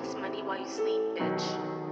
makes money while you sleep, bitch.